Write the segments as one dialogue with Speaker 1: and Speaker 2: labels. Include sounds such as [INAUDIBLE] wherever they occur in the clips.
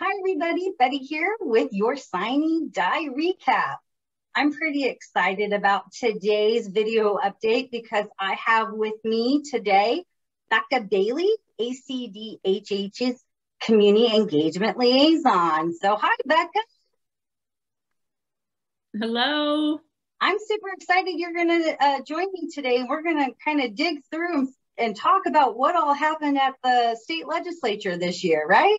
Speaker 1: Hi, everybody. Betty here with your Signing Die recap. I'm pretty excited about today's video update because I have with me today Becca Bailey, ACDHH's Community Engagement Liaison. So, hi, Becca.
Speaker 2: Hello.
Speaker 1: I'm super excited you're going to uh, join me today. We're going to kind of dig through and, and talk about what all happened at the state legislature this year, right?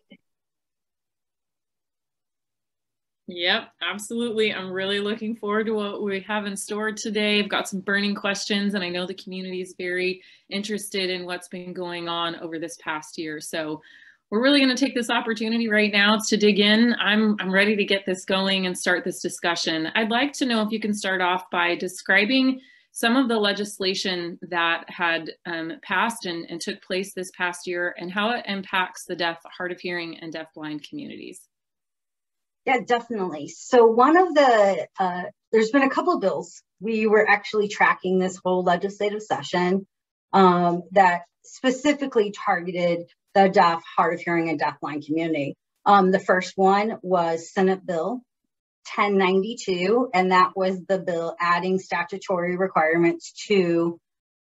Speaker 2: Yep, absolutely. I'm really looking forward to what we have in store today. I've got some burning questions, and I know the community is very interested in what's been going on over this past year. So we're really going to take this opportunity right now to dig in. I'm, I'm ready to get this going and start this discussion. I'd like to know if you can start off by describing some of the legislation that had um, passed and, and took place this past year and how it impacts the deaf, hard of hearing, and deafblind communities.
Speaker 1: Yeah, definitely. So one of the, uh, there's been a couple bills. We were actually tracking this whole legislative session um, that specifically targeted the deaf, hard of hearing, and deafblind community. Um, the first one was Senate Bill 1092, and that was the bill adding statutory requirements to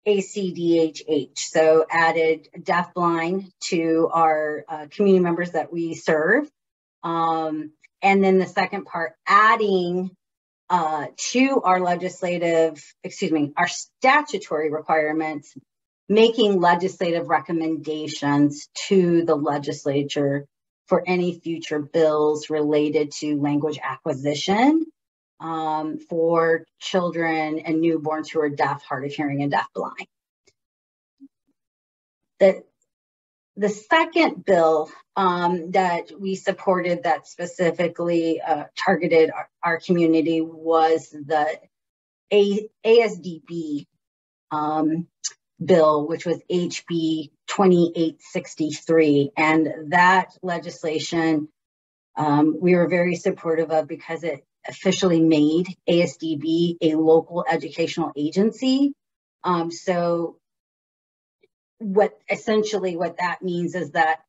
Speaker 1: ACDHH. So added deafblind to our uh, community members that we serve. Um, and then the second part, adding uh, to our legislative, excuse me, our statutory requirements, making legislative recommendations to the legislature for any future bills related to language acquisition um, for children and newborns who are deaf, hard of hearing, and deafblind. The, the second bill um, that we supported that specifically uh, targeted our, our, community was the A- ASDB um, bill, which was HB 2863. And that legislation um, we were very supportive of because it officially made ASDB a local educational agency. Um, so what essentially what that means is that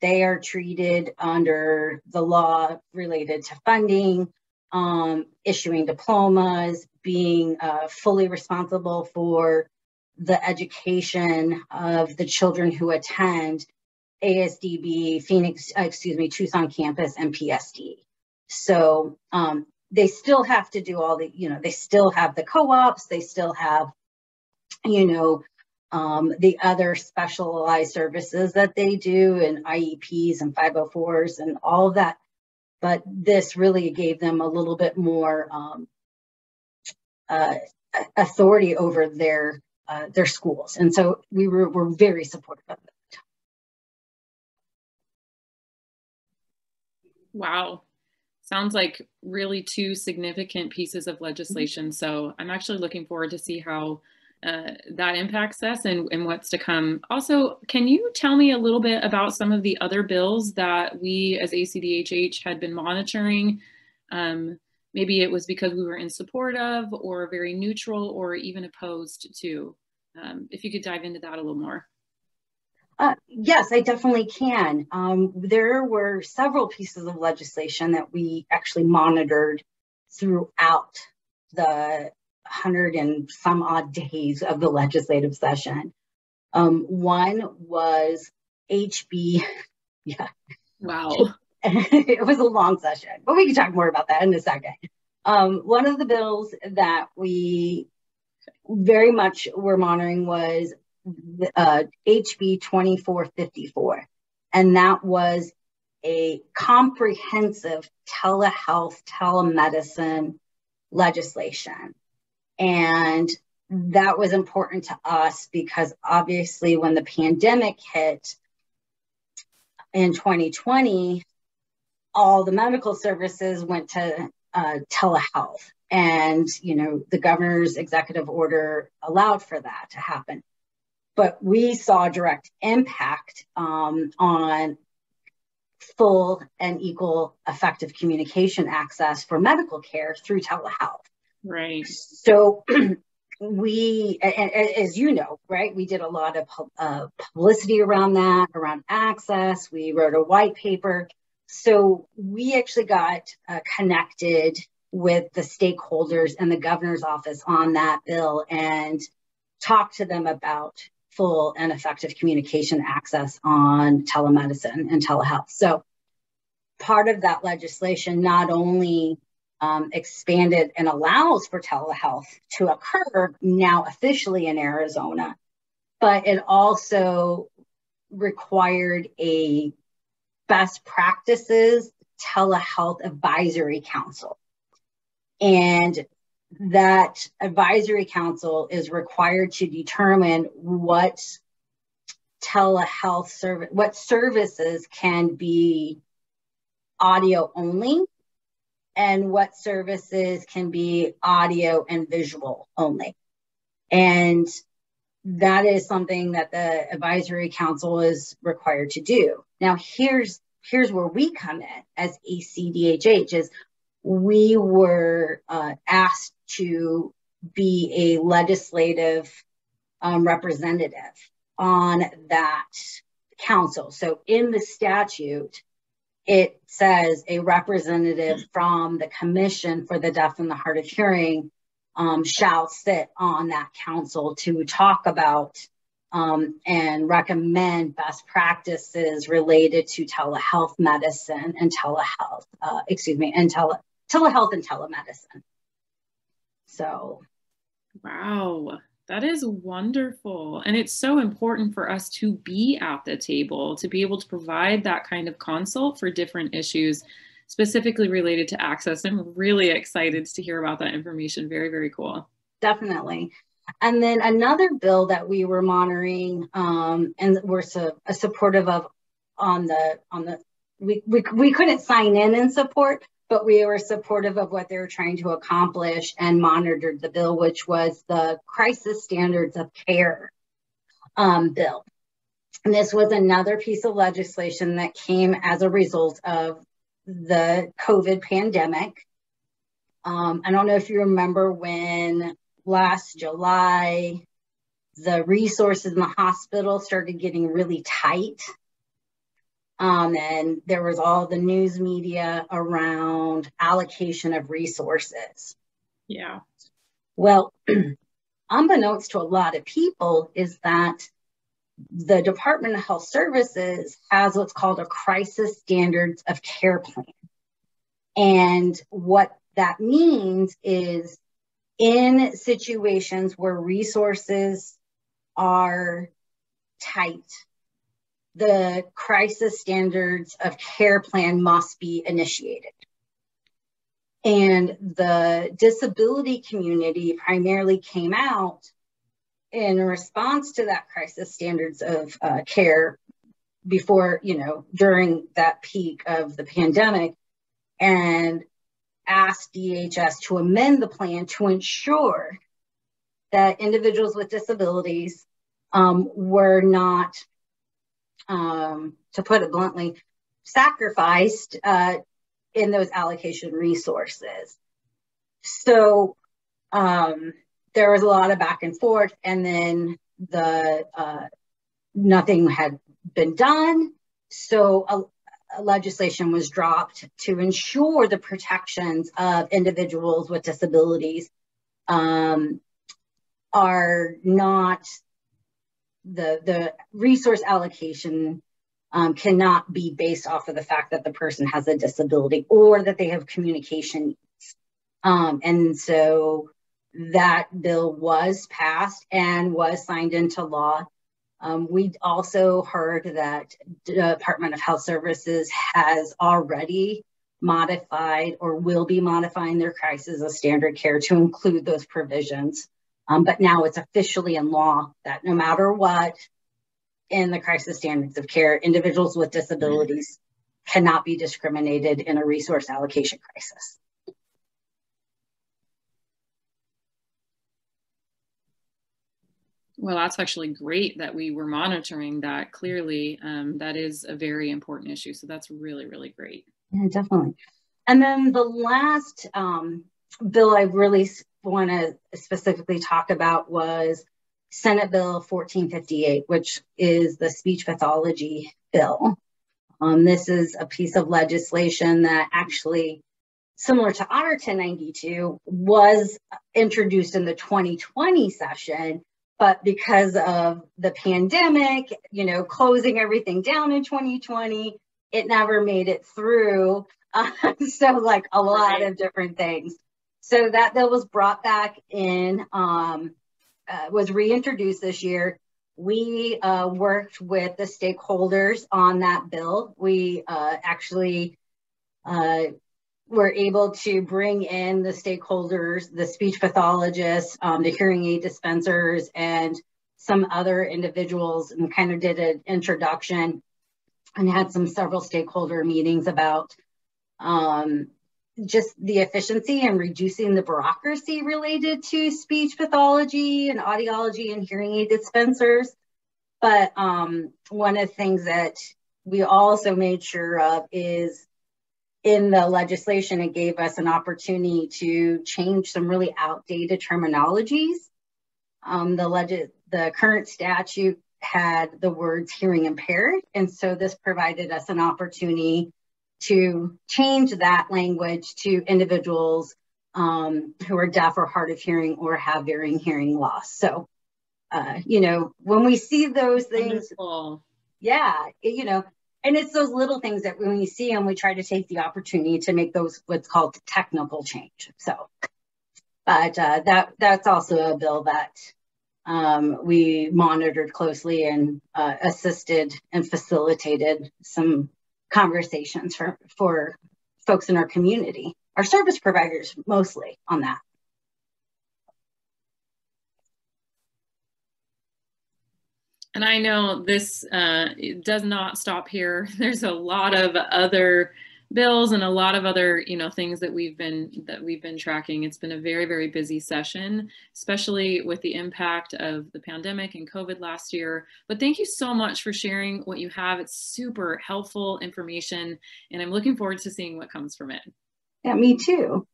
Speaker 1: they are treated under the law related to funding, um, issuing diplomas, being uh, fully responsible for the education of the children who attend ASDB, Phoenix, uh, excuse me, Tucson campus and PSD. So um, they still have to do all the, you know, they still have the co-ops, they still have, you know, um, the other specialized services that they do and IEPs and 504s and all of that. But this really gave them a little bit more um, uh, authority over their uh, their schools, and so we were were very supportive of it.
Speaker 2: Wow, sounds like really two significant pieces of legislation. Mm -hmm. So I'm actually looking forward to see how uh, that impacts us and, and what's to come. Also, can you tell me a little bit about some of the other bills that we as ACDHH had been monitoring? Um, maybe it was because we were in support of or very neutral or even opposed to. Um, if you could dive into that a little more.
Speaker 1: Uh, yes, I definitely can. Um, there were several pieces of legislation that we actually monitored throughout the hundred and some odd days of the legislative session. Um, one was HB, [LAUGHS] yeah.
Speaker 2: Wow. [LAUGHS]
Speaker 1: it was a long session, but we can talk more about that in a second. Um, one of the bills that we very much were monitoring was uh, HB 2454, and that was a comprehensive telehealth, telemedicine legislation. And that was important to us because obviously, when the pandemic hit in 2020, all the medical services went to uh, telehealth. And, you know, the governor's executive order allowed for that to happen. But we saw direct impact um, on full and equal effective communication access for medical care through telehealth.
Speaker 2: Right.
Speaker 1: So [CLEARS THROAT] we, as you know, right, we did a lot of uh, publicity around that, around access. We wrote a white paper. so we actually got uh, connected with the stakeholders and the governor's office on that bill and talked to them about full and effective communication access on telemedicine and telehealth. So part of that legislation not only um, expanded and allows for telehealth to occur now officially in Arizona, but it also required a best practices telehealth advisory council. And that advisory council is required to determine what telehealth service, what services can be audio only and what services can be audio and visual only. And that is something that the advisory council is required to do. Now, here's here's where we come in as ACDHH is we were uh, asked to be a legislative um, representative on that council. So in the statute, it says a representative from the Commission for the Deaf and the Hard of Hearing um, shall sit on that council to talk about um, and recommend best practices related to telehealth medicine and telehealth, uh, excuse me, and tele, telehealth and telemedicine. So,
Speaker 2: wow, that is wonderful. And it's so important for us to be at the table, to be able to provide that kind of consult for different issues, specifically related to access. I'm really excited to hear about that information. Very, very cool.
Speaker 1: Definitely. And then another bill that we were monitoring um, and we're supportive of on the on the we, we, we couldn't sign in and support, but we were supportive of what they were trying to accomplish and monitored the bill, which was the crisis standards of care um, bill. And this was another piece of legislation that came as a result of the COVID pandemic. Um, I don't know if you remember when last July the resources in the hospital started getting really tight um, and there was all the news media around allocation of resources.
Speaker 2: Yeah.
Speaker 1: Well, [CLEARS THROAT] unbeknownst to a lot of people, is that the Department of Health Services has what's called a crisis standards of care plan. And what that means is in situations where resources are tight the crisis standards of care plan must be initiated. And the disability community primarily came out in response to that crisis standards of uh, care before, you know, during that peak of the pandemic and asked DHS to amend the plan to ensure that individuals with disabilities um, were not um, to put it bluntly, sacrificed uh, in those allocation resources. So um, there was a lot of back and forth, and then the uh, nothing had been done. So a, a legislation was dropped to ensure the protections of individuals with disabilities um, are not the the resource allocation um, cannot be based off of the fact that the person has a disability or that they have communication. Um, and so that bill was passed and was signed into law. Um, we also heard that the Department of Health Services has already modified or will be modifying their crisis of standard care to include those provisions. Um, but now it's officially in law that no matter what, in the crisis standards of care, individuals with disabilities cannot be discriminated in a resource allocation crisis.
Speaker 2: Well, that's actually great that we were monitoring that clearly. Um, that is a very important issue. So that's really, really great.
Speaker 1: Yeah, definitely. And then the last um, bill I really want to specifically talk about was Senate Bill 1458, which is the speech pathology bill. Um, this is a piece of legislation that actually, similar to our 1092, was introduced in the 2020 session, but because of the pandemic, you know, closing everything down in 2020, it never made it through. Uh, [LAUGHS] so, like a lot right. of different things. So that bill was brought back in, um, uh, was reintroduced this year. We uh, worked with the stakeholders on that bill. We uh, actually uh, were able to bring in the stakeholders, the speech pathologists, um, the hearing aid dispensers, and some other individuals, and kind of did an introduction and had some several stakeholder meetings about um, just the efficiency and reducing the bureaucracy related to speech pathology and audiology and hearing aid dispensers. But um, one of the things that we also made sure of is in the legislation, it gave us an opportunity to change some really outdated terminologies. Um, the, leg- the current statute had the words hearing impaired, and so this provided us an opportunity to change that language to individuals um, who are deaf or hard of hearing or have varying hearing loss. So, uh, you know, when we see those things, Wonderful. yeah, it, you know, and it's those little things that when we see them, we try to take the opportunity to make those what's called technical change. So, but uh, that that's also a bill that um, we monitored closely and uh, assisted and facilitated some conversations for, for folks in our community, our service providers mostly on that.
Speaker 2: And I know this uh, does not stop here. [LAUGHS] There's a lot of other bills and a lot of other you know things that we've been that we've been tracking. It's been a very very busy session especially with the impact of the pandemic and covid last year. But thank you so much for sharing what you have. It's super helpful information and i'm looking forward to seeing what comes from it.
Speaker 1: Yeah me too.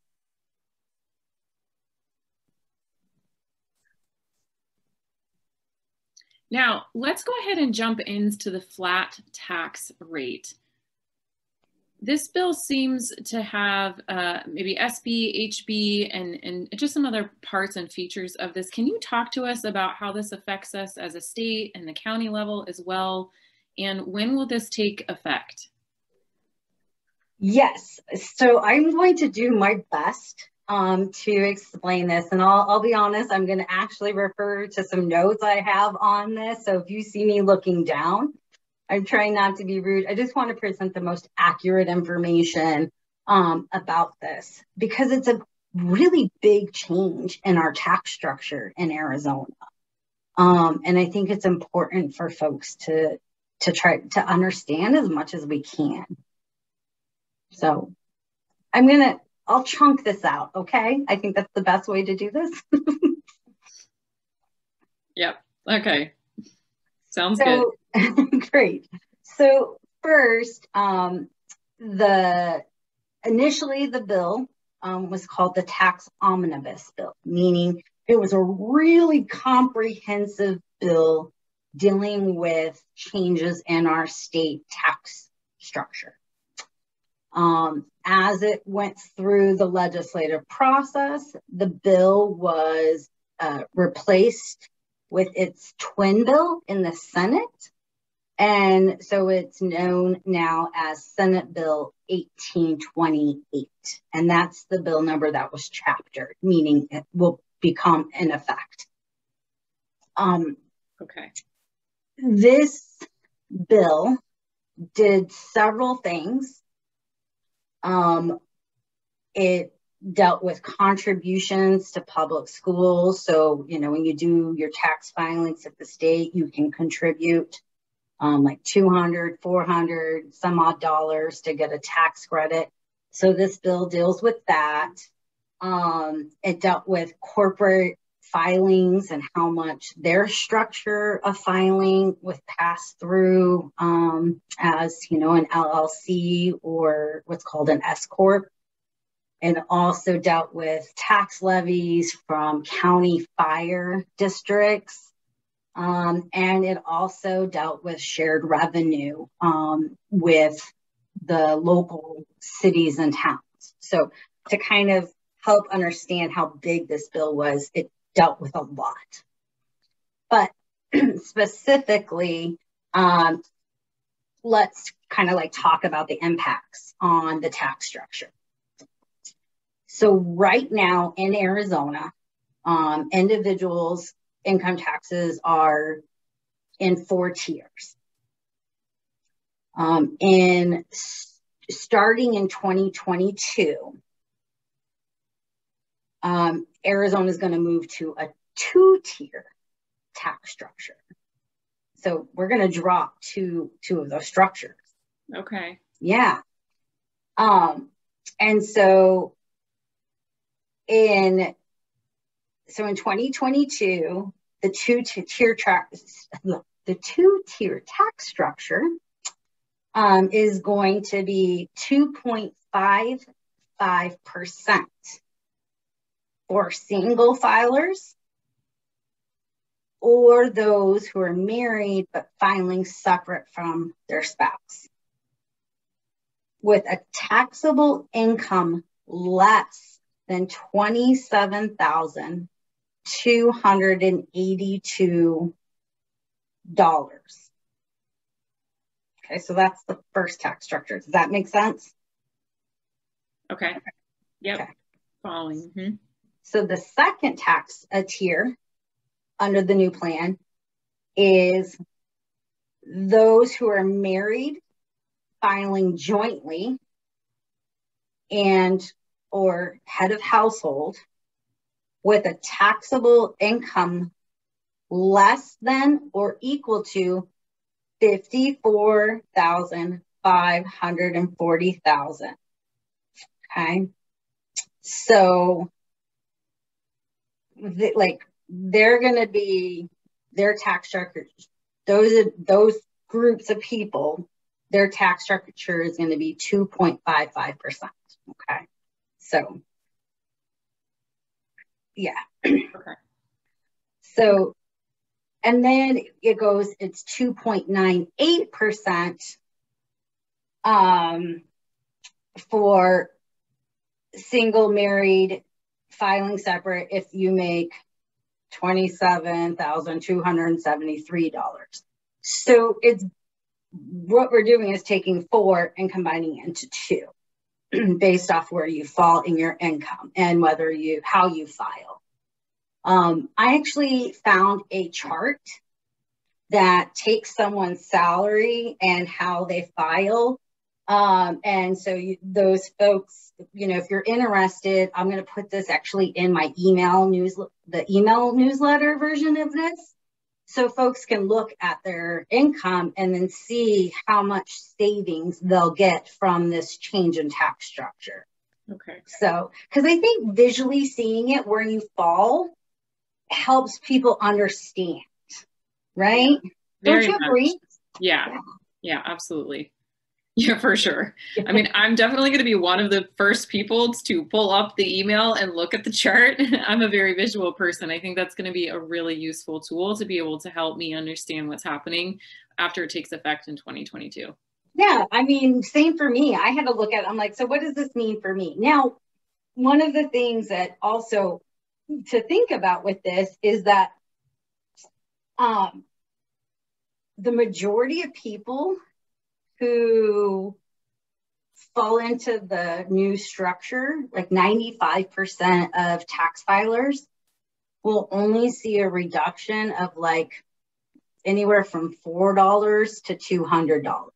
Speaker 2: Now let's go ahead and jump into the flat tax rate this bill seems to have uh, maybe SB, HB, and, and just some other parts and features of this. Can you talk to us about how this affects us as a state and the county level as well? And when will this take effect?
Speaker 1: Yes, so I'm going to do my best um, to explain this. And I'll, I'll be honest, I'm going to actually refer to some notes I have on this. So if you see me looking down, I'm trying not to be rude. I just want to present the most accurate information um, about this because it's a really big change in our tax structure in Arizona. Um, and I think it's important for folks to to try to understand as much as we can. So I'm gonna I'll chunk this out, okay? I think that's the best way to do this. [LAUGHS]
Speaker 2: yep. Okay. Sounds so,
Speaker 1: good. [LAUGHS] great. So first, um, the initially the bill um, was called the tax omnibus bill, meaning it was a really comprehensive bill dealing with changes in our state tax structure. Um, as it went through the legislative process, the bill was uh, replaced with its twin bill in the Senate. And so it's known now as Senate Bill 1828. And that's the bill number that was chaptered, meaning it will become in effect. Um,
Speaker 2: okay.
Speaker 1: This bill did several things. Um, it dealt with contributions to public schools. So, you know, when you do your tax filings at the state, you can contribute um, like 200, 400, some odd dollars to get a tax credit. So this bill deals with that. Um, it dealt with corporate filings and how much their structure of filing with pass through um, as, you know, an LLC or what's called an S corp and also dealt with tax levies from county fire districts. Um, and it also dealt with shared revenue um, with the local cities and towns. So to kind of help understand how big this bill was, it dealt with a lot. But [CLEARS THROAT] specifically, um, let's kind of like talk about the impacts on the tax structure. So right now in Arizona, um, individuals' income taxes are in four tiers. Um, in starting in 2022, um, Arizona is going to move to a two-tier tax structure. So we're going to drop two two of those structures.
Speaker 2: Okay.
Speaker 1: Yeah. Um, and so in so in 2022, the two tier tax the two tier tax structure um, is going to be 2.55 percent for single filers or those who are married but filing separate from their spouse with a taxable income less than $27,282. Okay, so that's the first tax structure. Does that make sense?
Speaker 2: Okay. Yep. Okay. Following. Mm-hmm.
Speaker 1: So the second tax a tier under the new plan is those who are married filing jointly and or head of household with a taxable income less than or equal to 54,540,000. Okay. So the, like they're going to be their tax structure those are those groups of people their tax structure is going to be 2.55% okay so yeah okay so and then it goes it's 2.98% um for single married filing separate if you make $27,273. So it's what we're doing is taking four and combining into two [CLEARS THROAT] based off where you fall in your income and whether you how you file. Um, I actually found a chart that takes someone's salary and how they file um, and so you, those folks, you know, if you're interested, I'm going to put this actually in my email news, the email newsletter version of this. So folks can look at their income and then see how much savings they'll get from this change in tax structure.
Speaker 2: Okay.
Speaker 1: So, because I think visually seeing it where you fall helps people understand, right?
Speaker 2: Very Don't you agree? Yeah. yeah. Yeah, absolutely. Yeah, for sure. I mean, I'm definitely going to be one of the first people to pull up the email and look at the chart. [LAUGHS] I'm a very visual person. I think that's going to be a really useful tool to be able to help me understand what's happening after it takes effect in 2022.
Speaker 1: Yeah, I mean, same for me. I had to look at. I'm like, so what does this mean for me? Now, one of the things that also to think about with this is that um, the majority of people who fall into the new structure, like 95% of tax filers will only see a reduction of like anywhere from $4 to $200.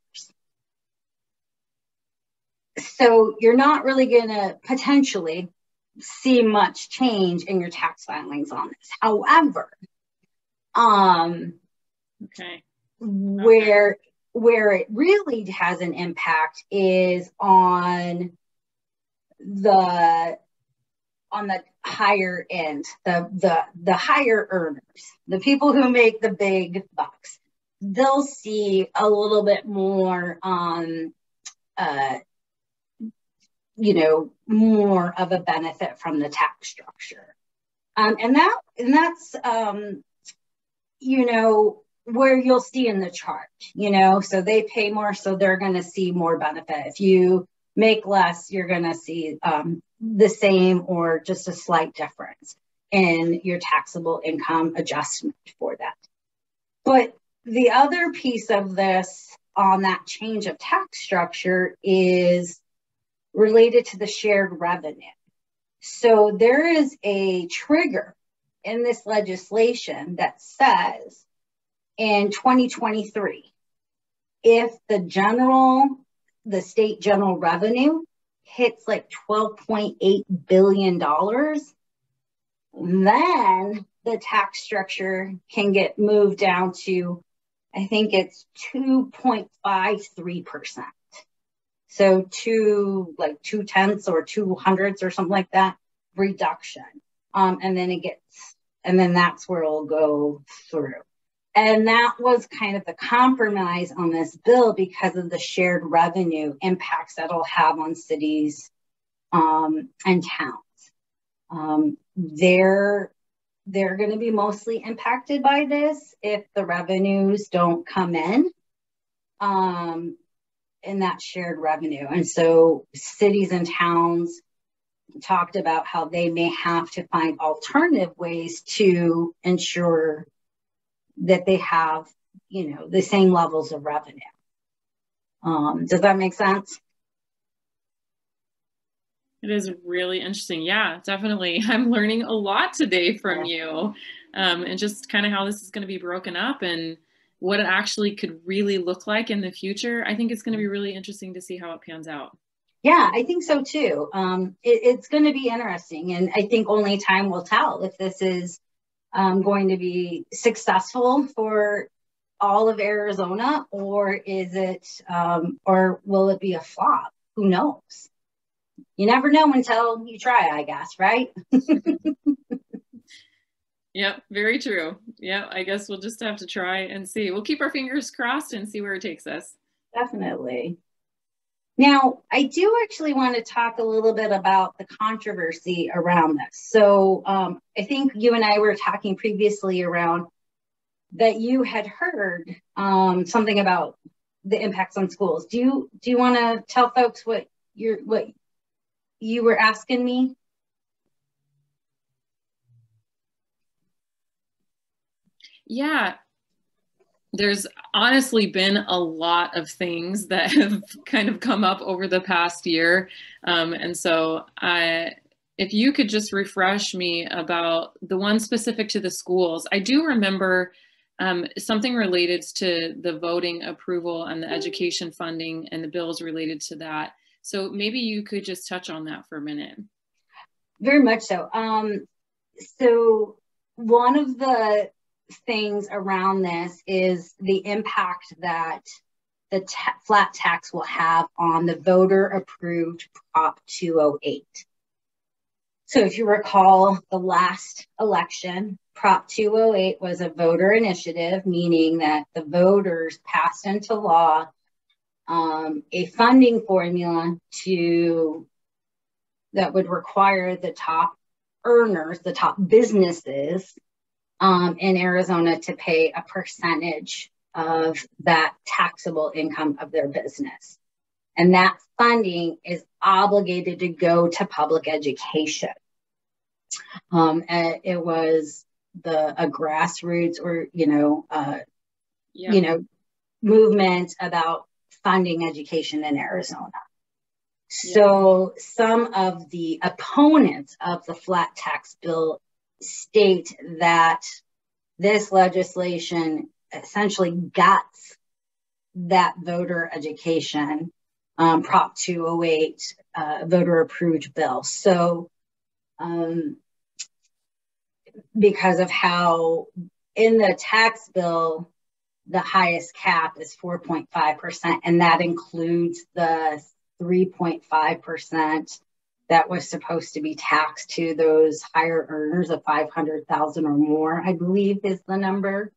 Speaker 1: So you're not really going to potentially see much change in your tax filings on this. However, um,
Speaker 2: okay.
Speaker 1: where where it really has an impact is on the on the higher end the the the higher earners the people who make the big bucks. They'll see a little bit more um uh you know more of a benefit from the tax structure. Um and that and that's um you know, where you'll see in the chart, you know, so they pay more, so they're going to see more benefit. If you make less, you're going to see um, the same or just a slight difference in your taxable income adjustment for that. But the other piece of this on that change of tax structure is related to the shared revenue. So there is a trigger in this legislation that says in 2023, if the general, the state general revenue hits like $12.8 billion, then the tax structure can get moved down to, I think it's 2.53%. So two, like two tenths or two hundredths or something like that reduction. Um, and then it gets, and then that's where it'll go through. And that was kind of the compromise on this bill because of the shared revenue impacts that it'll have on cities um, and towns. Um, they're they're going to be mostly impacted by this if the revenues don't come in um, in that shared revenue. And so cities and towns talked about how they may have to find alternative ways to ensure that they have, you know, the same levels of revenue. Um, does that make sense?
Speaker 2: It is really interesting. Yeah, definitely. [LAUGHS] I'm learning a lot today from yeah. you um, and just kind of how this is going to be broken up and what it actually could really look like in the future. I think it's going to be really interesting to see how it pans out.
Speaker 1: Yeah, I think so too. Um, it, it's going to be interesting. And I think only time will tell if this is um, going to be successful for all of Arizona or is it, um, or will it be a flop? Who knows? you never know until you try, I guess, right? [LAUGHS]
Speaker 2: yep, very true. Yeah, I guess we'll just have to try and see. We'll keep our fingers crossed and see where it takes us.
Speaker 1: Definitely. Now, I do actually want to talk a little bit about the controversy around this. So, um, I think you and I were talking previously around that you had heard um, something about the impacts on schools. Do you do you want to tell folks what your what you were asking me?
Speaker 2: Yeah, there's honestly been a lot of things that [LAUGHS] have kind of come up over the past year. Um, and so I, if you could just refresh me about the one specific to the schools, I do remember um, something related to the voting approval and the education funding and the bills related to that. So maybe you could just touch on that for a minute.
Speaker 1: Very much so. Um, so one of the things around this is the impact that the ta flat tax will have on the voter approved Prop 208. So if you recall the last election, Prop 208 was a voter initiative, meaning that the voters passed into law um, a funding formula to that would require the top earners, the top businesses um, in Arizona to pay a percentage of that taxable income of their business. And that funding is obligated to go to public education. Um, it was the a grassroots or you know uh, yeah. you know movement about funding education in Arizona. So some of the opponents of the flat tax bill state that this legislation essentially guts that voter education um, Prop 208 uh, voter approved bill. So um, because of how in the tax bill, the highest cap is 4.5%, and that includes the 3.5% that was supposed to be taxed to those higher earners of 500,000 or more, I believe is the number,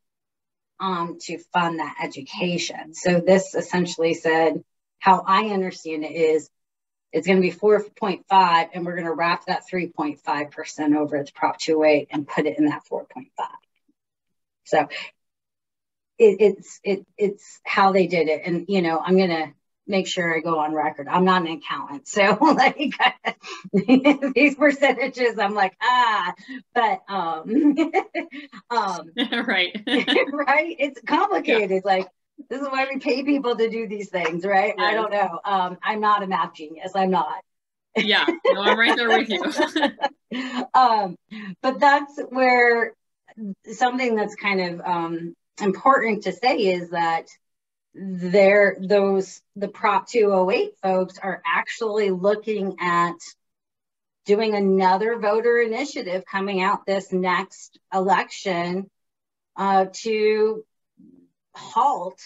Speaker 1: um, to fund that education. So this essentially said, how I understand it is it's going to be 4.5 and we're going to wrap that 3.5% over the Prop 208 and put it in that 4.5. So it, it's it it's how they did it, and you know I'm gonna make sure I go on record. I'm not an accountant, so [LAUGHS] like [LAUGHS] these percentages, I'm like ah, but um, [LAUGHS]
Speaker 2: um, right,
Speaker 1: right. It's complicated. Yeah. Like this is why we pay people to do these things, right? I don't know. Um, I'm not a math genius. I'm not.
Speaker 2: yeah, no, I'm right there with
Speaker 1: you. um, but that's where something that's kind of um, important to say is that there those the prop 208 folks are actually looking at doing another voter initiative coming out this next election uh, to halt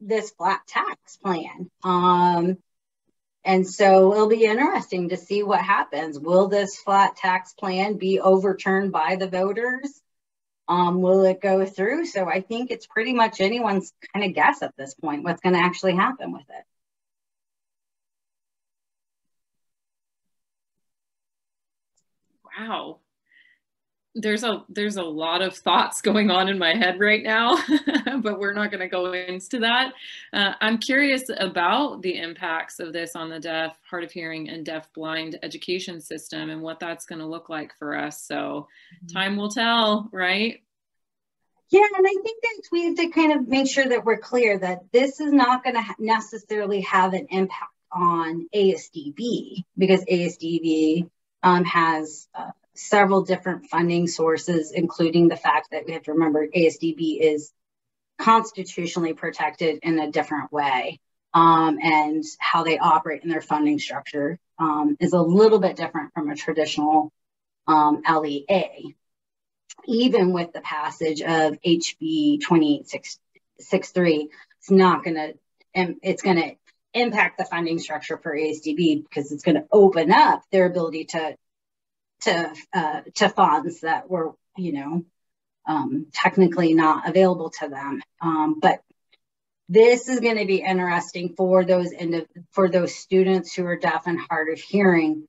Speaker 1: this flat tax plan. Um, and so it'll be interesting to see what happens. Will this flat tax plan be overturned by the voters? Um, will it go through? So I think it's pretty much anyone's kind of guess at this point what's going to actually happen with it.
Speaker 2: Wow there's a there's a lot of thoughts going on in my head right now [LAUGHS] but we're not going to go into that. Uh, i'm curious about the impacts of this on the deaf hard of hearing and deaf blind education system and what that's going to look like for us. So mm-hmm. time will tell right?
Speaker 1: Yeah, and I think that we have to kind of make sure that we're clear that this is not going to ha- necessarily have an impact on ASDB because ASDB um, has uh, several different funding sources, including the fact that we have to remember ASDB is constitutionally protected in a different way. Um, and how they operate in their funding structure um, is a little bit different from a traditional um, LEA. Even with the passage of HB 2863, it's not going to, it's going to impact the funding structure for ASDB because it's going to open up their ability to to uh, to funds that were you know um, technically not available to them. Um, but this is going to be interesting for those for those students who are deaf and hard of hearing,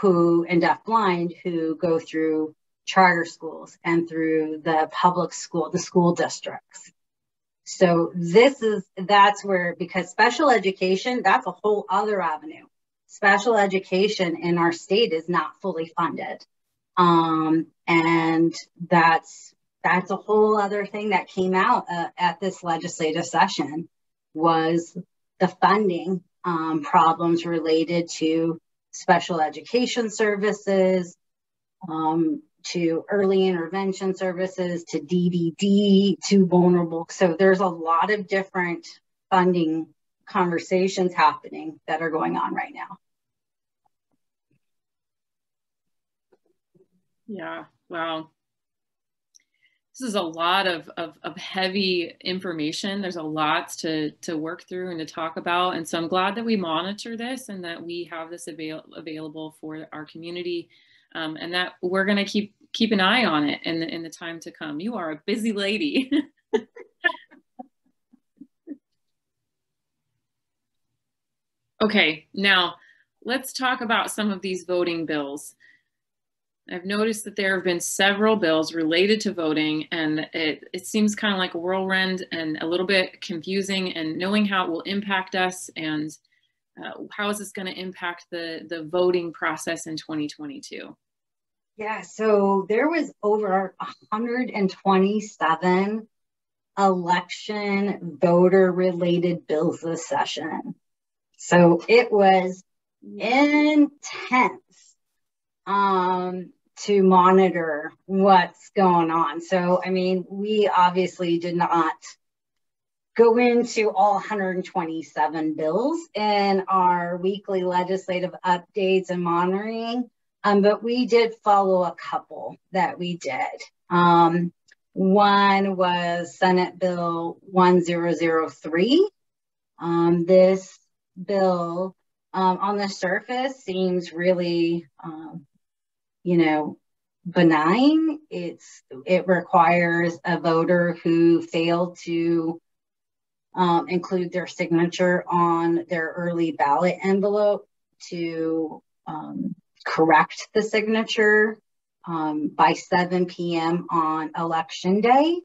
Speaker 1: who and deaf blind who go through charter schools and through the public school, the school districts. So this is that's where because special education that's a whole other avenue special education in our state is not fully funded. Um, and that's that's a whole other thing that came out uh, at this legislative session was the funding um, problems related to special education services, um, to early intervention services, to DDD, to vulnerable. So there's a lot of different funding conversations happening that are going on right now.
Speaker 2: Yeah, wow. This is a lot of, of, of, heavy information. There's a lot to, to work through and to talk about. And so I'm glad that we monitor this and that we have this avail available for our community um, and that we're going to keep keep an eye on it in the, in the time to come. You are a busy lady. [LAUGHS] okay, now let's talk about some of these voting bills. I've noticed that there have been several bills related to voting, and it, it seems kind of like a whirlwind and a little bit confusing, and knowing how it will impact us and uh, how is this going to impact the, the voting process in 2022?
Speaker 1: Yeah, so there was over 127 election voter related bills this session. So it was intense. Um, to monitor what's going on. So, I mean, we obviously did not go into all 127 bills in our weekly legislative updates and monitoring, um, but we did follow a couple that we did. Um, one was Senate Bill 1003. Um, this bill um, on the surface seems really um, you know, benign. It's it requires a voter who failed to um, include their signature on their early ballot envelope to um, correct the signature um, by 7 p.m. on election day.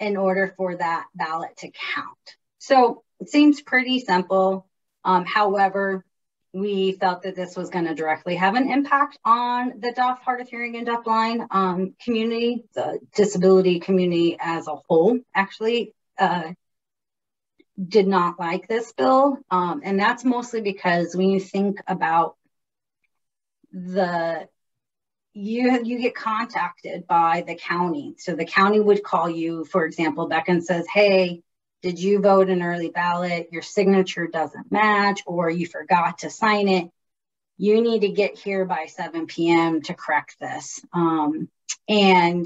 Speaker 1: in order for that ballot to count. So it seems pretty simple. Um, however, we felt that this was going to directly have an impact on the deaf, hard of hearing, and deafblind um, community, the disability community as a whole, actually. Uh, did not like this bill. Um, and that's mostly because when you think about the you you get contacted by the county. So the county would call you, for example, back and says, Hey, did you vote an early ballot? Your signature doesn't match, or you forgot to sign it. You need to get here by 7 p.m. to correct this. Um, and,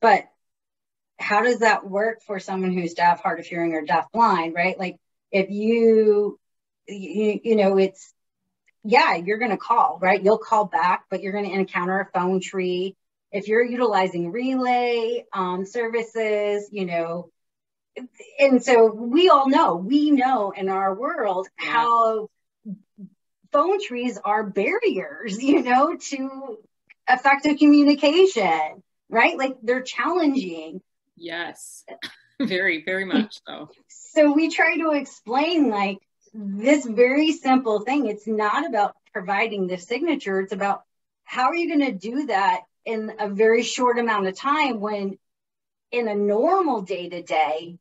Speaker 1: but how does that work for someone who's deaf, hard of hearing, or deaf blind, right? Like if you, you, you know, it's, yeah, you're going to call, right? You'll call back, but you're going to encounter a phone tree. If you're utilizing relay um, services, you know, and so we all know, we know in our world how phone trees are barriers, you know, to effective communication, right? Like they're challenging.
Speaker 2: Yes, [LAUGHS] very, very much so.
Speaker 1: So we try to explain like this very simple thing. It's not about providing the signature, it's about how are you going to do that in a very short amount of time when in a normal day to day,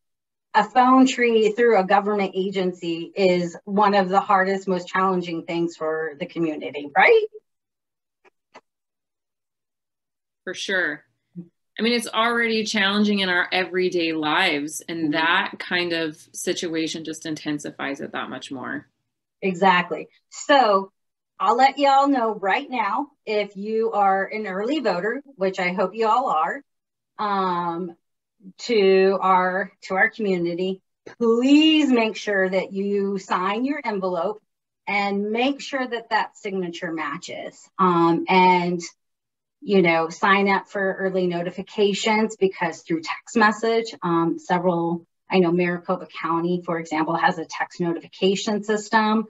Speaker 1: a phone tree through a government agency is one of the hardest, most challenging things for the community, right?
Speaker 2: For sure. I mean, it's already challenging in our everyday lives, and mm-hmm. that kind of situation just intensifies it that much more.
Speaker 1: Exactly. So I'll let y'all know right now if you are an early voter, which I hope you all are, um, to our to our community. Please make sure that you sign your envelope and make sure that that signature matches. Um, and you know, sign up for early notifications because through text message, um, several, I know Maricopa County, for example, has a text notification system,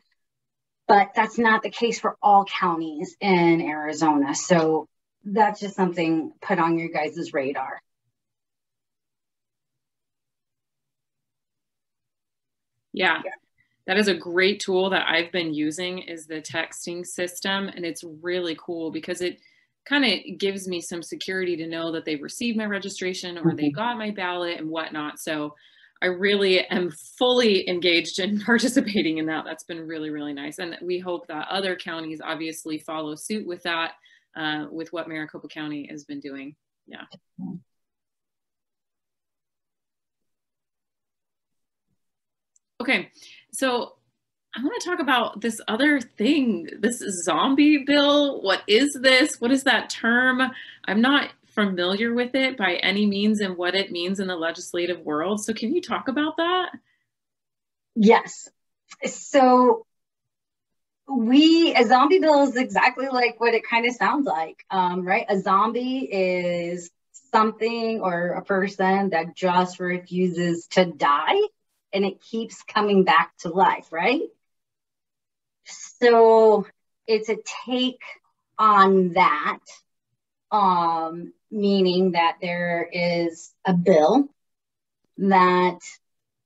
Speaker 1: but that's not the case for all counties in Arizona. So that's just something put on your guys' radar.
Speaker 2: Yeah. yeah. That is a great tool that I've been using is the texting system and it's really cool because it kind of gives me some security to know that they've received my registration or they mm-hmm. got my ballot and whatnot. So I really am fully engaged in [LAUGHS] participating in that. That's been really, really nice. And we hope that other counties obviously follow suit with that, uh, with what Maricopa County has been doing. Yeah. Okay, so I want to talk about this other thing, this zombie bill. What is this? What is that term? I'm not familiar with it by any means and what it means in the legislative world. So can you talk about that?
Speaker 1: Yes. So we a zombie bill is exactly like what it kind of sounds like, um, right? A zombie is something or a person that just refuses to die and it keeps coming back to life, right? So it's a take on that, um, meaning that there is a bill that,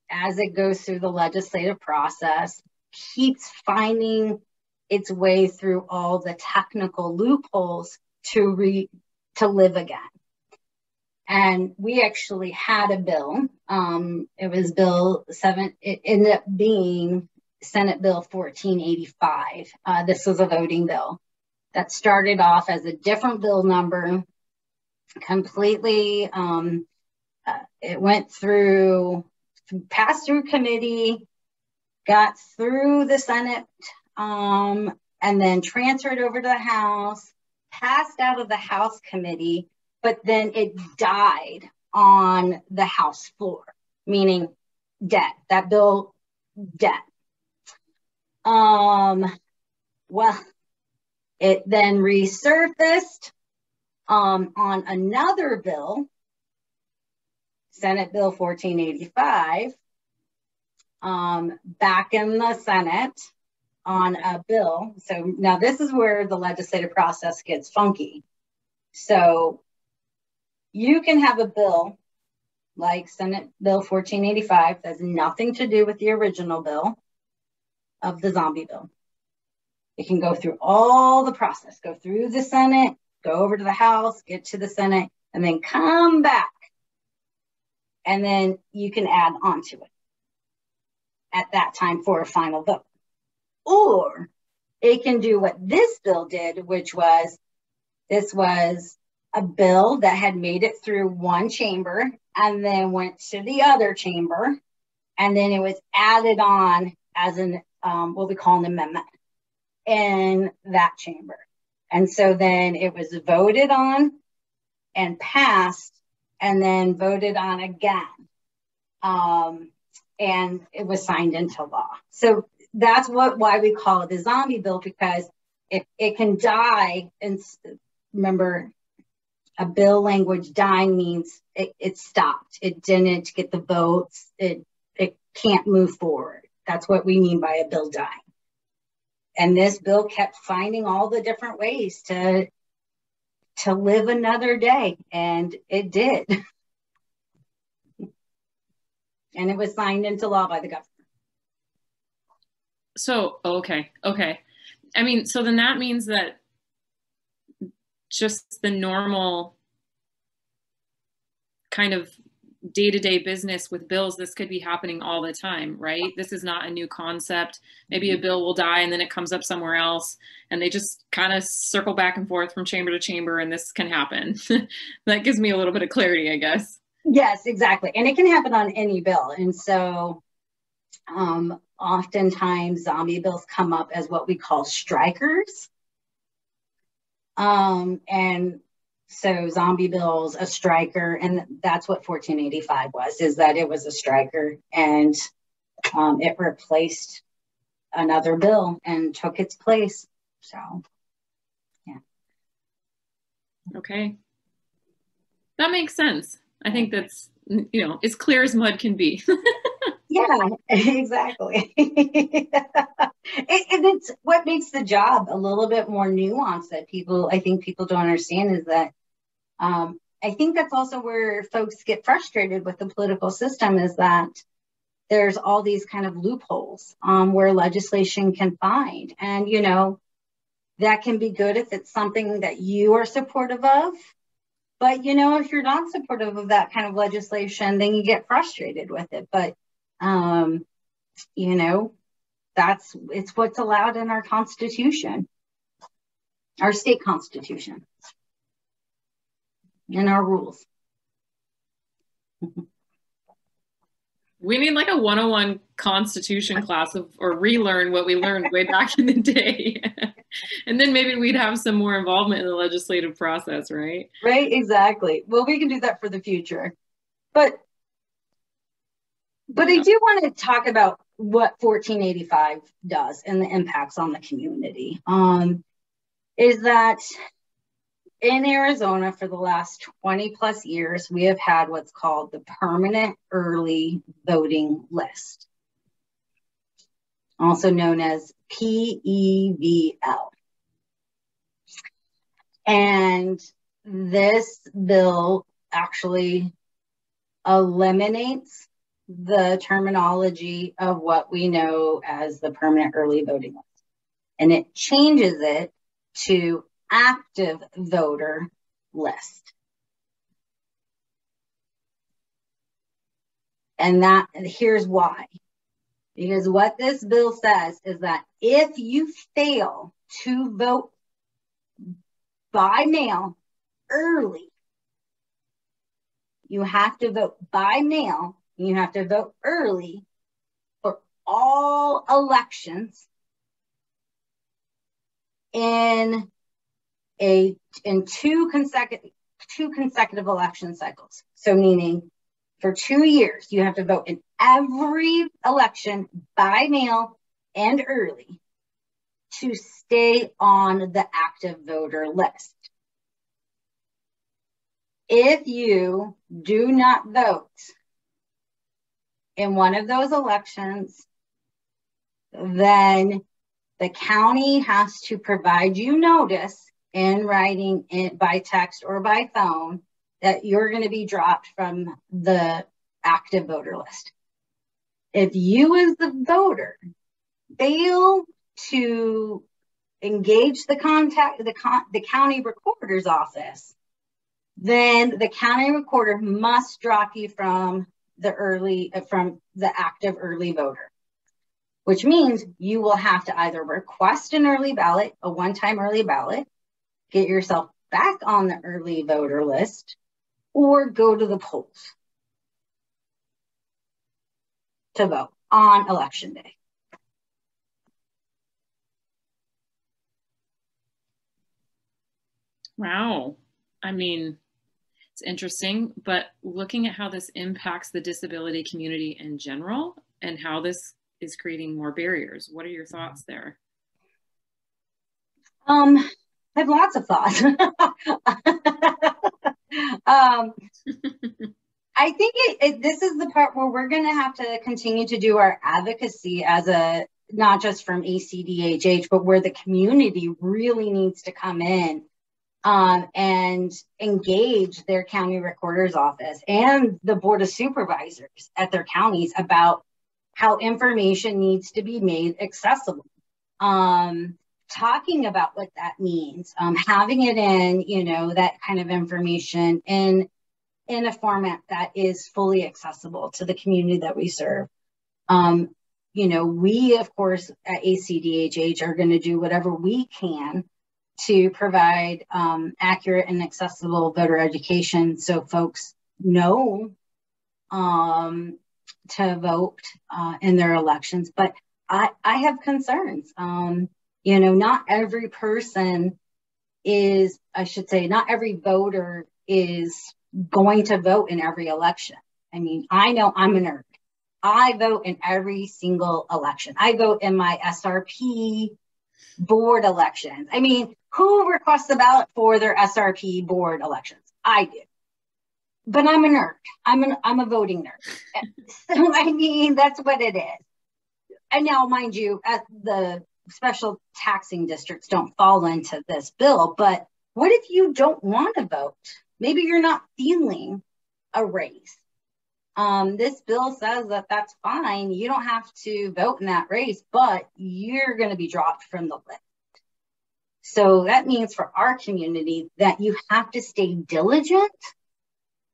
Speaker 1: as it goes through the legislative process, keeps finding its way through all the technical loopholes to re to live again. And we actually had a bill. Um, it was Bill seven. It ended up being Senate Bill 1485. Uh, this was a voting bill that started off as a different bill number, completely. Um, uh, it went through, passed through committee, got through the Senate, um, and then transferred over to the House, passed out of the House committee, but then it died on the House floor, meaning dead. That bill dead. Um, well, it then resurfaced um, on another bill, Senate Bill 1485, um, back in the Senate on a bill. So now this is where the legislative process gets funky. So you can have a bill like Senate Bill 1485, that has nothing to do with the original bill of the zombie bill. It can go through all the process, go through the Senate, go over to the House, get to the Senate, and then come back. And then you can add on to it at that time for a final vote. Or it can do what this bill did, which was this was a bill that had made it through one chamber and then went to the other chamber. And then it was added on as an um, what we call an amendment in that chamber. And so then it was voted on and passed and then voted on again. Um, and it was signed into law. So that's what why we call it the zombie bill because it, it can die and remember a bill language dying means it, it stopped. It didn't get the votes. It it can't move forward. That's what we mean by a bill dying. And this bill kept finding all the different ways to to live another day and it did. [LAUGHS] And it was signed into law by the governor.
Speaker 2: So okay okay. I mean so then that means that just the normal kind of day-to-day business with bills this could be happening all the time right? This is not a new concept. Maybe a mm-hmm. bill will die and then it comes up somewhere else and they just kind of circle back and forth from chamber to chamber and this can happen. [LAUGHS] That gives me a little bit of clarity i guess.
Speaker 1: Yes exactly. And it can happen on any bill. And so um, oftentimes zombie bills come up as what we call strikers um, and so zombie bills, a striker, and that's what 1485 was, is that it was a striker and um, it replaced another bill and took its place. So, yeah.
Speaker 2: Okay. That makes sense. I think that's, you know, as clear as mud can be. [LAUGHS]
Speaker 1: Yeah, [LAUGHS] exactly. [LAUGHS] it, and it's what makes the job a little bit more nuanced that people, I think people don't understand is that um, I think that's also where folks get frustrated with the political system is that there's all these kind of loopholes um, where legislation can find. And, you know, that can be good if it's something that you are supportive of. But, you know, if you're not supportive of that kind of legislation, then you get frustrated with it. But um, you know, that's it's what's allowed in our constitution, our state constitution, and our rules. [LAUGHS]
Speaker 2: we need like a 101 constitution class of or relearn what we learned way back in the day. [LAUGHS] And then maybe we'd have some more involvement in the legislative process right?
Speaker 1: Right exactly. Well we can do that for the future. But but I do want to talk about what 1485 does and the impacts on the community. Um, is that in Arizona for the last 20 plus years, we have had what's called the Permanent Early Voting List, also known as PEVL. And this bill actually eliminates the terminology of what we know as the permanent early voting list. And it changes it to active voter list. And that here's why. Because what this bill says is that if you fail to vote by mail early, you have to vote by mail you have to vote early for all elections in a in two consecutive two consecutive election cycles. So meaning for two years, you have to vote in every election by mail and early to stay on the active voter list. If you do not vote in one of those elections, then the county has to provide you notice in writing in, by text or by phone that you're going to be dropped from the active voter list. If you, as the voter, fail to engage the contact the, con- the county recorder's office, then the county recorder must drop you from the early uh, from the active early voter which means you will have to either request an early ballot, a one time early ballot, get yourself back on the early voter list, or go to the polls to vote on election day.
Speaker 2: Wow. I mean, it's interesting, but looking at how this impacts the disability community in general and how this is creating more barriers. What are your thoughts there?
Speaker 1: Um, I have lots of thoughts. [LAUGHS] um, [LAUGHS] I think it, it, this is the part where we're going to have to continue to do our advocacy as a not just from ACDHH, but where the community really needs to come in um, and engage their county recorder's office and the board of supervisors at their counties about how information needs to be made accessible. Um, talking about what that means, um, having it in, you know, that kind of information in in a format that is fully accessible to the community that we serve. Um, you know, we of course at ACDHH are going to do whatever we can to provide um, accurate and accessible voter education so folks know um, to vote uh, in their elections. But I, I have concerns. Um, you know, not every person is, I should say, not every voter is going to vote in every election. I mean, I know I'm a nerd. I vote in every single election. I vote in my SRP board elections. I mean, who requests the ballot for their SRP board elections? I do but I'm a nerd. I'm an I'm a voting nerd. [LAUGHS] so I mean, that's what it is. And now, mind you, at the special taxing districts don't fall into this bill. But what if you don't want to vote? Maybe you're not feeling a race. Um, this bill says that that's fine. You don't have to vote in that race, but you're going to be dropped from the list. So that means for our community that you have to stay diligent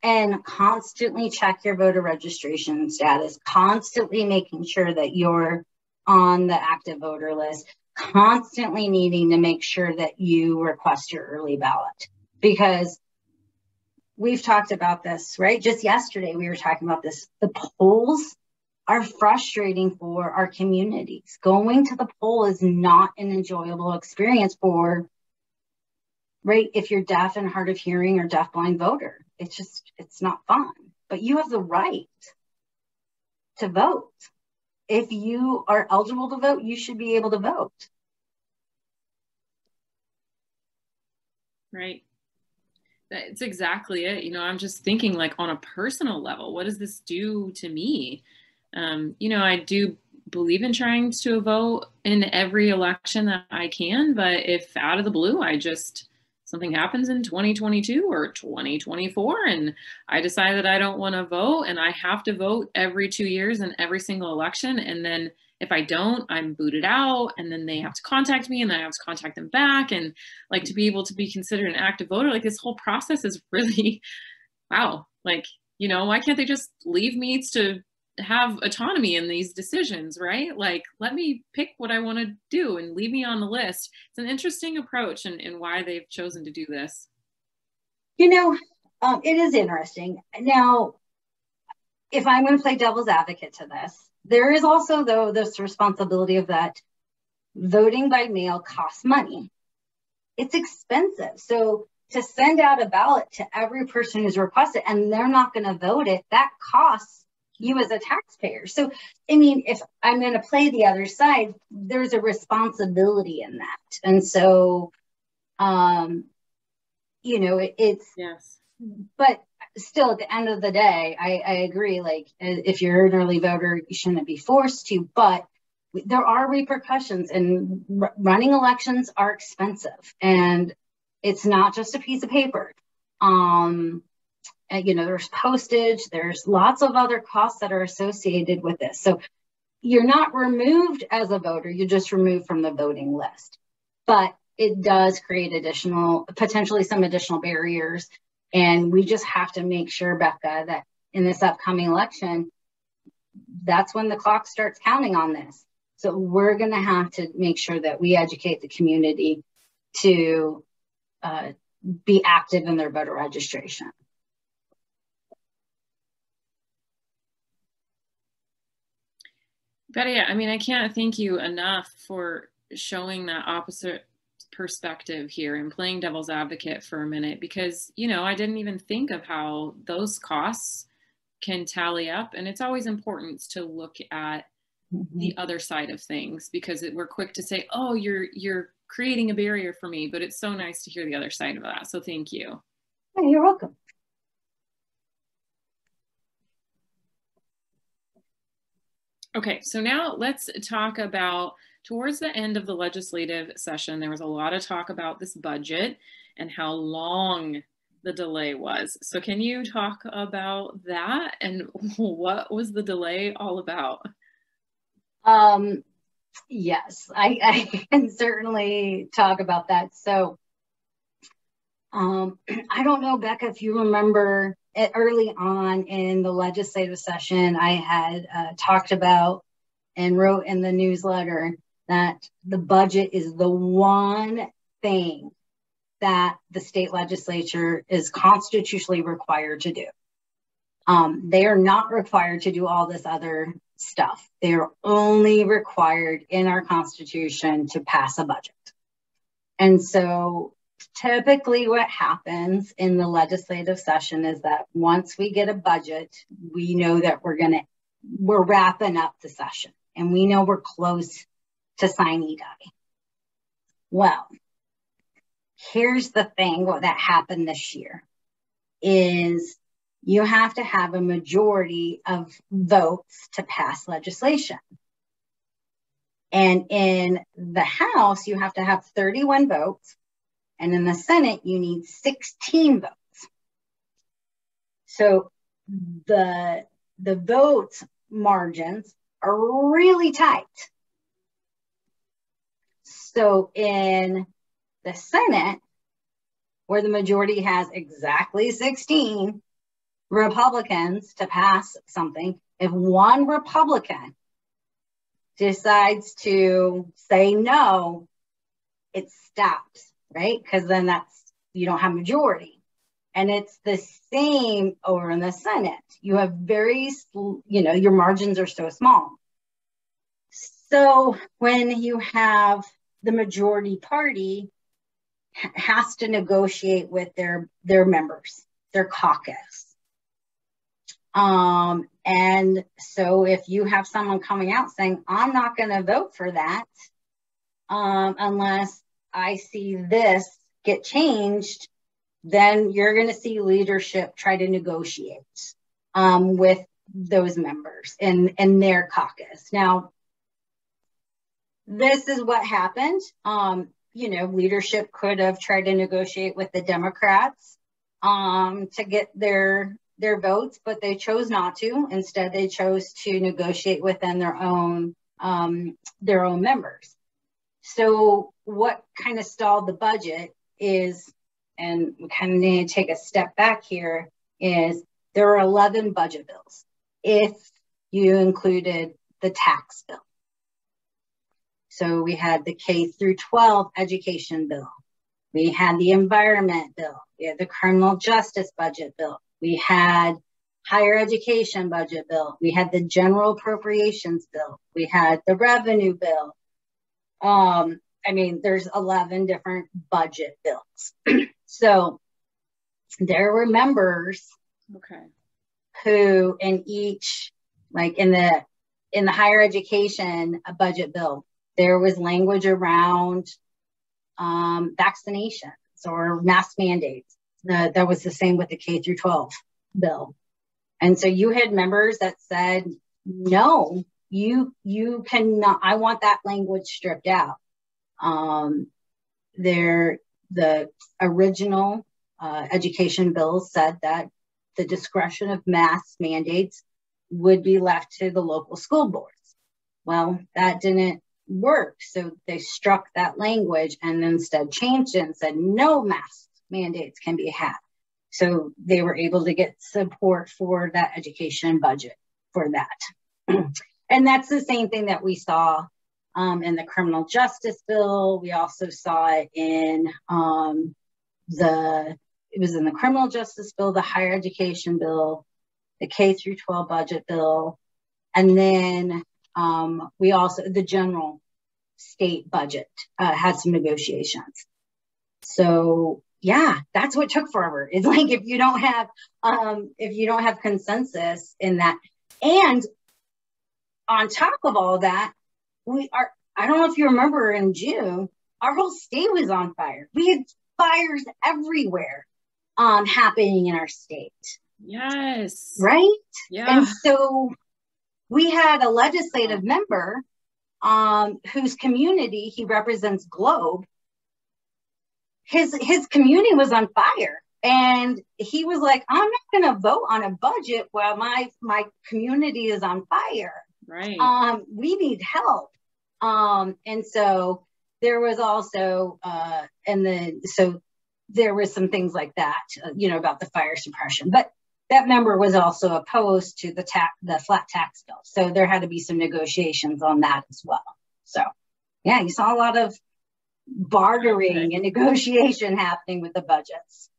Speaker 1: and constantly check your voter registration status, constantly making sure that you're on the active voter list, constantly needing to make sure that you request your early ballot because we've talked about this, right? Just yesterday, we were talking about this. The polls are frustrating for our communities. Going to the poll is not an enjoyable experience for, right? If you're deaf and hard of hearing or deaf-blind voter. It's just it's not fun. But you have the right to vote. If you are eligible to vote you should be able to vote.
Speaker 2: Right. That's exactly it. You know i'm just thinking like on a personal level what does this do to me um, you know i do believe in trying to vote in every election that i can but if out of the blue i just something happens in 2022 or 2024 and I decide that I don't want to vote and I have to vote every two years in every single election. And then if I don't, I'm booted out and then they have to contact me and then I have to contact them back. And like to be able to be considered an active voter, like this whole process is [LAUGHS] really, wow. Like, you know, why can't they just leave me to have autonomy in these decisions, right? Like, let me pick what I want to do and leave me on the list. It's an interesting approach and, and why they've chosen to do this.
Speaker 1: You know, um, it is interesting. Now, if I'm going to play devil's advocate to this, there is also, though, this responsibility of that voting by mail costs money. It's expensive. So, to send out a ballot to every person who's requested and they're not going to vote it, that costs you as a taxpayer. So, I mean, if I'm going to play the other side, there's a responsibility in that. And so, um, you know, it, it's,
Speaker 2: yes,
Speaker 1: but still at the end of the day, I, I agree. Like, if you're an early voter, you shouldn't be forced to, but there are repercussions and r- running elections are expensive and it's not just a piece of paper. Um, uh, you know, there's postage, there's lots of other costs that are associated with this. So you're not removed as a voter, you're just removed from the voting list. But it does create additional, potentially some additional barriers. And we just have to make sure, Becca, that in this upcoming election, that's when the clock starts counting on this. So we're going to have to make sure that we educate the community to uh, be active in their voter registration.
Speaker 2: Betty, I mean, I can't thank you enough for showing that opposite perspective here and playing devil's advocate for a minute because, you know, I didn't even think of how those costs can tally up. And it's always important to look at mm-hmm. the other side of things because it, we're quick to say, oh, you're, you're creating a barrier for me, but it's so nice to hear the other side of that. So thank you.
Speaker 1: you're welcome.
Speaker 2: Okay, so now let's talk about towards the end of the legislative session, there was a lot of talk about this budget and how long the delay was. So can you talk about that and [LAUGHS] what was the delay all about?
Speaker 1: Um, yes, I, [LAUGHS] I can certainly talk about that. So um, [CLEARS THROAT] I don't know, Becca, if you remember early on in the legislative session, I had uh, talked about and wrote in the newsletter that the budget is the one thing that the state legislature is constitutionally required to do. Um, they are not required to do all this other stuff. They are only required in our Constitution to pass a budget. And so typically what happens in the legislative session is that once we get a budget, we know that we're going to, we're wrapping up the session and we know we're close to sine die. Well, here's the thing what that happened this year is you have to have a majority of votes to pass legislation. And in the House, you have to have 31 votes and in the Senate, you need 16 votes. So the, the vote margins are really tight. So in the Senate, where the majority has exactly 16 Republicans to pass something, if one Republican decides to say no, it stops right? Because then that's, you don't have majority. And it's the same over in the Senate. You have very, you know, your margins are so small. So when you have the majority party has to negotiate with their their members, their caucus. Um, and so if you have someone coming out saying, I'm not going to vote for that um, unless I see this get changed, then you're going to see leadership try to negotiate um, with those members and, and their caucus. Now, this is what happened. Um, you know, leadership could have tried to negotiate with the Democrats um, to get their their votes, but they chose not to. Instead, they chose to negotiate within their own um, their own members. So what kind of stalled the budget is, and we kind of need to take a step back here, is there are 11 budget bills if you included the tax bill. So we had the K through 12 education bill. We had the environment bill. We had the criminal justice budget bill. We had higher education budget bill. We had the general appropriations bill. We had the revenue bill. Um, I mean, there's 11 different budget bills. [CLEARS THROAT] so there were members
Speaker 2: okay.
Speaker 1: who in each, like in the in the higher education a budget bill, there was language around um, vaccinations or mask mandates. The, that was the same with the K through 12 bill. And so you had members that said, no, you you cannot i want that language stripped out um, there the original uh, education bill said that the discretion of mask mandates would be left to the local school boards. Well, that didn't work. So they struck that language and instead changed it and said no mask mandates can be had. So they were able to get support for that education budget for that. [CLEARS THROAT] and that's the same thing that we saw um, in the criminal justice bill. We also saw it in um, the, it was in the criminal justice bill, the higher education bill, the K through 12 budget bill, and then um, we also, the general state budget uh, had some negotiations. So yeah, that's what took forever. It's [LAUGHS] like if you don't have um, if you don't have consensus in that, and on top of all that, we are. I don't know if you remember in June, our whole state was on fire. We had fires everywhere um, happening in our state.
Speaker 2: Yes.
Speaker 1: Right.
Speaker 2: Yeah.
Speaker 1: And so we had a legislative member um, whose community he represents, Globe, his his community was on fire and he was like i'm not going to vote on a budget while my my community is on fire
Speaker 2: right
Speaker 1: um we need help um and so there was also uh and then so there was some things like that uh, you know about the fire suppression but that member was also opposed to the tax the flat tax bill so there had to be some negotiations on that as well so yeah you saw a lot of bartering okay. and negotiation [LAUGHS] happening with the budgets.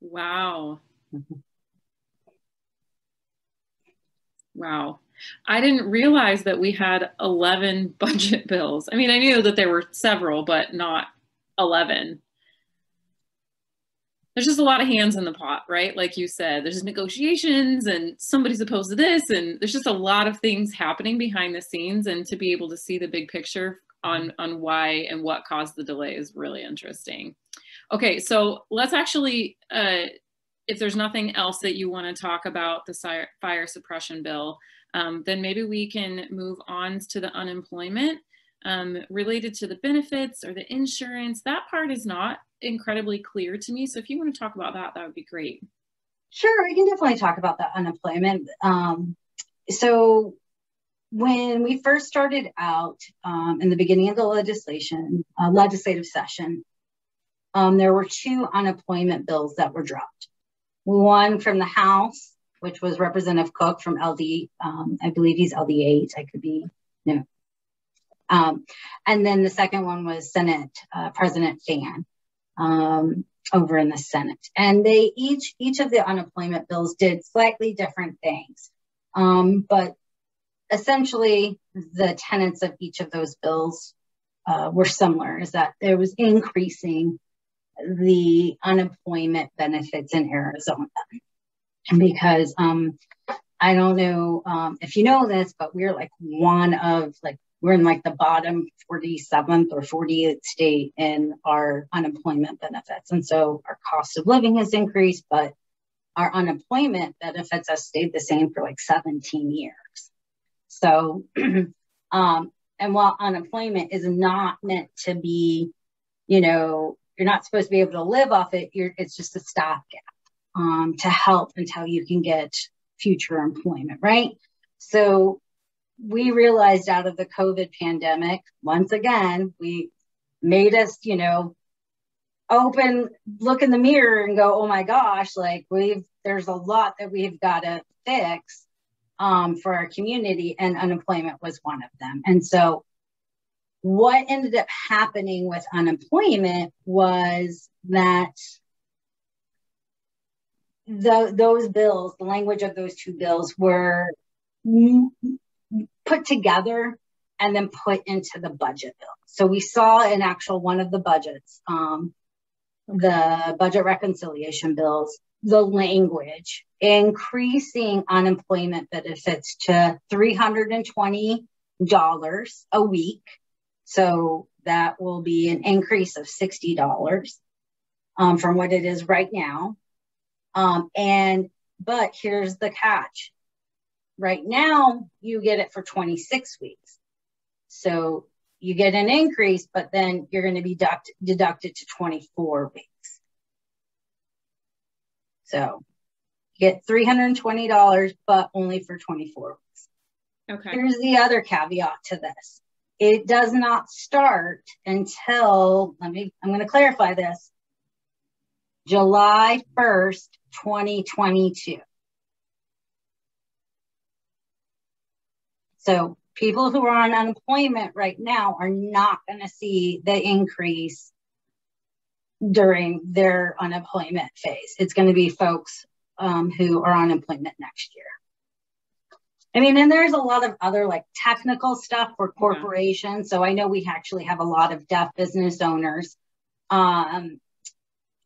Speaker 2: Wow. Wow. I didn't realize that we had 11 [LAUGHS] budget bills. I mean, I knew that there were several, but not 11. There's just a lot of hands in the pot, right? Like you said, there's negotiations and somebody's opposed to this, and there's just a lot of things happening behind the scenes. And to be able to see the big picture on on why and what caused the delay is really interesting. Okay, so let's actually, uh, if there's nothing else that you want to talk about the fire suppression bill, um, then maybe we can move on to the unemployment um, related to the benefits or the insurance. That part is not incredibly clear to me. So if you want to talk about that, that would be great.
Speaker 1: Sure, we can definitely talk about the unemployment. Um, so when we first started out um, in the beginning of the legislation, uh, legislative session, um, there were two unemployment bills that were dropped. One from the House, which was Representative Cook from LD, um, I believe he's LD8, I could be, no. Um, and then the second one was Senate uh, President Fann um, over in the Senate. And they each, each of the unemployment bills did slightly different things. Um, but essentially the tenets of each of those bills uh, were similar is that there was increasing the unemployment benefits in Arizona because um, I don't know um, if you know this, but we're like one of like we're in like the bottom 47th or 48th state in our unemployment benefits. And so our cost of living has increased, but our unemployment benefits have stayed the same for like 17 years. So, [CLEARS THROAT] um, and while unemployment is not meant to be, you know, you're not supposed to be able to live off it, you're, it's just a stopgap um, to help until you can get future employment, right? So we realized out of the COVID pandemic, once again, we made us, you know, open, look in the mirror and go, oh my gosh, like we've, there's a lot that we've got to fix um, for our community, and unemployment was one of them. And so, what ended up happening with unemployment was that the, those bills, the language of those two bills, were put together and then put into the budget bill. So we saw an actual one of the budgets, um, the budget reconciliation bills, the language, increasing unemployment benefits to $320 a week. So that will be an increase of $60 um, from what it is right now. Um, and, but here's the catch. Right now, you get it for 26 weeks. So you get an increase, but then you're going to be deduct, deducted to 24 weeks. So you get $320, but only for 24 weeks.
Speaker 2: Okay.
Speaker 1: Here's the other caveat to this. It does not start until, let me, I'm going to clarify this, July 1st, 2022. So people who are on unemployment right now are not going to see the increase during their unemployment phase. It's going to be folks um, who are on employment next year. I mean, and there's a lot of other like technical stuff for corporations. Yeah. So I know we actually have a lot of deaf business owners, um,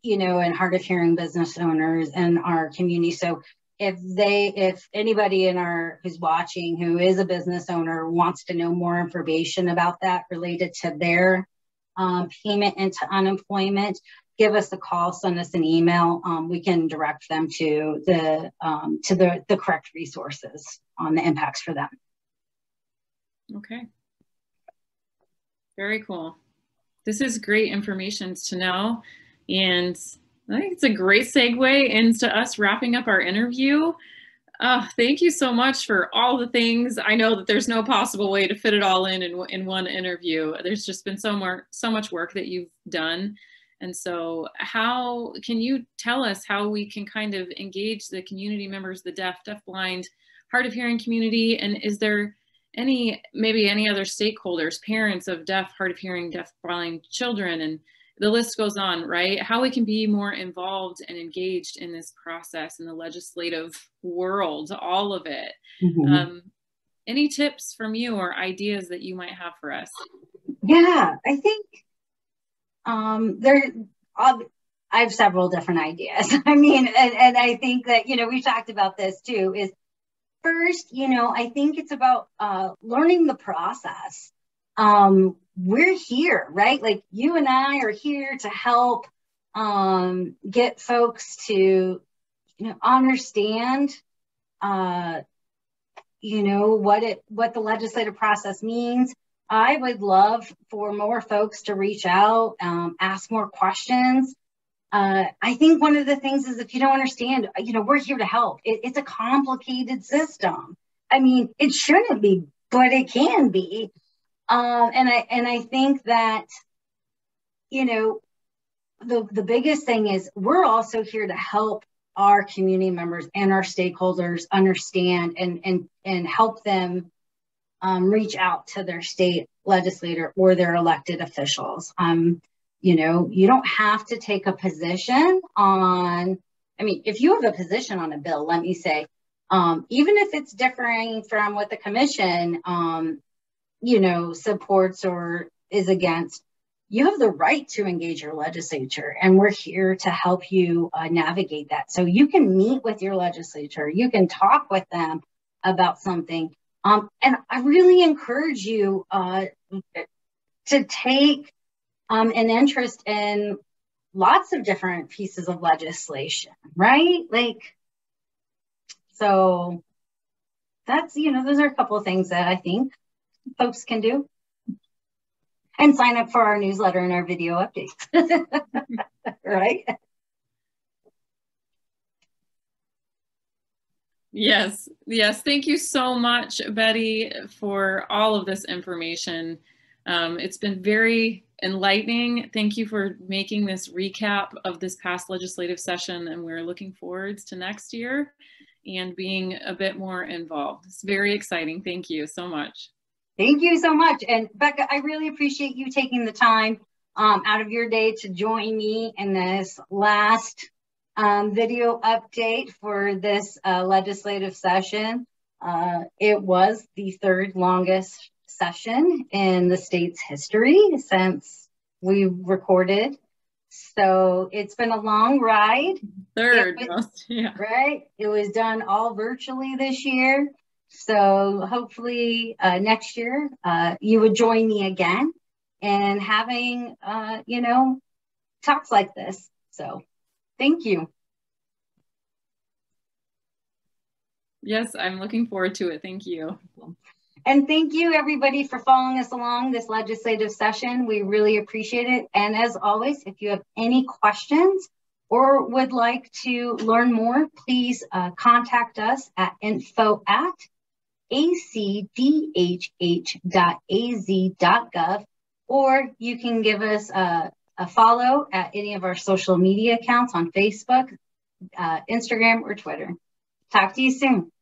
Speaker 1: you know, and hard of hearing business owners in our community. So if they, if anybody in our who's watching who is a business owner wants to know more information about that related to their um, payment into unemployment, give us a call, send us an email. Um, we can direct them to the um, to the, the correct resources on the impacts for them.
Speaker 2: Okay. Very cool. This is great information to know. And I think it's a great segue into us wrapping up our interview. Uh, thank you so much for all the things. I know that there's no possible way to fit it all in in, in one interview. There's just been so more, so much work that you've done. And so how can you tell us how we can kind of engage the community members, the deaf, deaf-blind, hard of hearing community? And is there any, maybe any other stakeholders, parents of deaf, hard of hearing, deaf-blind children, and the list goes on, right? How we can be more involved and engaged in this process in the legislative world, all of it. Mm-hmm. Um, any tips from you or ideas that you might have for us?
Speaker 1: Yeah, I think um, there, I'll, I have several different ideas. [LAUGHS] I mean, and, and I think that, you know, we talked about this too, is first, you know, I think it's about uh, learning the process. Um, we're here, right? Like you and I are here to help um, get folks to, you know, understand, uh, you know, what it, what the legislative process means, I would love for more folks to reach out, um, ask more questions. Uh, I think one of the things is if you don't understand, you know, we're here to help. It, it's a complicated system. I mean, it shouldn't be, but it can be. Um, and I and I think that, you know, the the biggest thing is we're also here to help our community members and our stakeholders understand and and and help them um, reach out to their state legislator or their elected officials. Um, you know, you don't have to take a position on, I mean, if you have a position on a bill, let me say, um, even if it's differing from what the commission, um, you know, supports or is against, you have the right to engage your legislature, and we're here to help you uh, navigate that. So you can meet with your legislature, you can talk with them about something, um, and I really encourage you uh, to take um, an interest in lots of different pieces of legislation, right? Like, so that's, you know, those are a couple of things that I think folks can do. And sign up for our newsletter and our video updates, [LAUGHS] right?
Speaker 2: Yes, yes. Thank you so much, Betty, for all of this information. Um, it's been very enlightening. Thank you for making this recap of this past legislative session, and we're looking forward to next year and being a bit more involved. It's very exciting. Thank you so much.
Speaker 1: Thank you so much. And Becca, I really appreciate you taking the time um, out of your day to join me in this last um, video update for this uh, legislative session. Uh, it was the third longest session in the state's history since we recorded. So it's been a long ride.
Speaker 2: Third, was,
Speaker 1: yeah. Right? It was done all virtually this year. So hopefully uh, next year uh, you would join me again and having, uh, you know, talks like this. So Thank you.
Speaker 2: Yes, I'm looking forward to it. Thank you.
Speaker 1: And thank you everybody for following us along this legislative session. We really appreciate it. And as always, if you have any questions or would like to learn more, please uh, contact us at info at acdhh.az.gov, or you can give us a, a, follow at any of our social media accounts on Facebook, uh, Instagram, or Twitter. Talk to you soon.